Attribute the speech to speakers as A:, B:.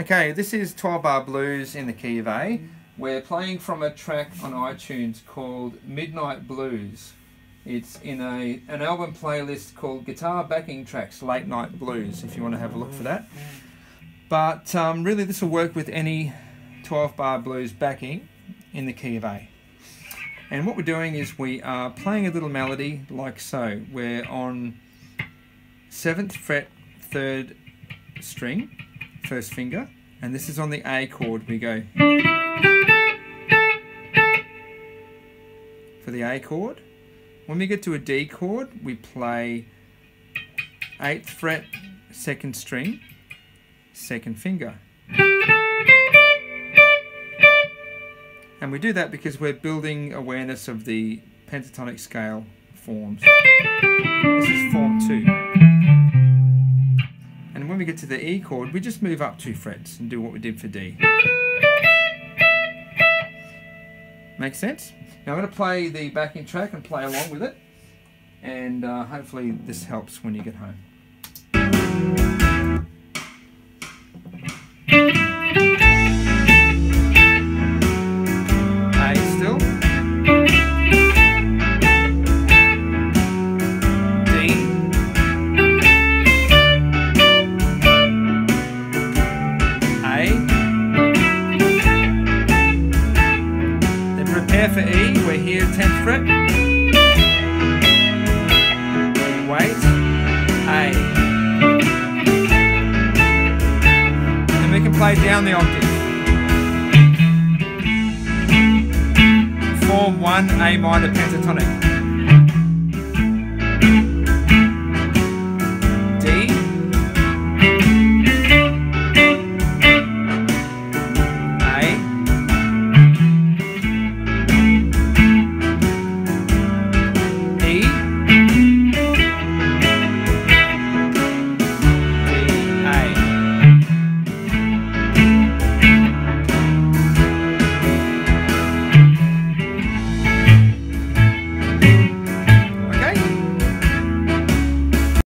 A: Okay, this is 12 Bar Blues in the key of A. We're playing from a track on iTunes called Midnight Blues. It's in a an album playlist called Guitar Backing Tracks Late Night Blues, if you want to have a look for that. But um, really, this will work with any 12 bar blues backing in the key of A. And what we're doing is we are playing a little melody like so. We're on 7th fret, 3rd string, first finger, and this is on the A chord. We go for the A chord. When we get to a D chord, we play 8th fret, 2nd string, second finger. And we do that because we're building awareness of the pentatonic scale forms. We get to the E chord, we just move up two frets and do what we did for D. Make sense? Now I'm going to play the backing track and play along with it. And uh, hopefully this helps when you get home. Prepare for E. We're here 10th fret. Wait. A. Then we can play down the octave. Form 1 A minor pentatonic.